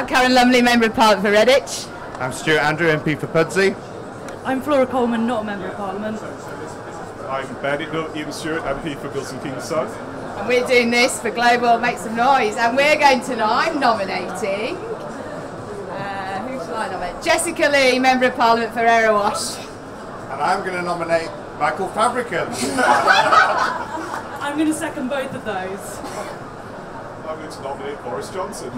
Karen Lumley, Member of Parliament for Redditch. I'm Stuart Andrew, MP for Pudsey. I'm Flora Coleman, not a Member of Parliament. I'm Bandit Note Iain Stewart, MP for Milton Keynes South. And we're doing this for Global Make Some Noise. And we're going to, I'm nominating. Uh, who shall I nominate? Jessica Lee, Member of Parliament for Erewash. And I'm going to nominate Michael Fabricant. I'm going to second both of those. I'm going to nominate Boris Johnson.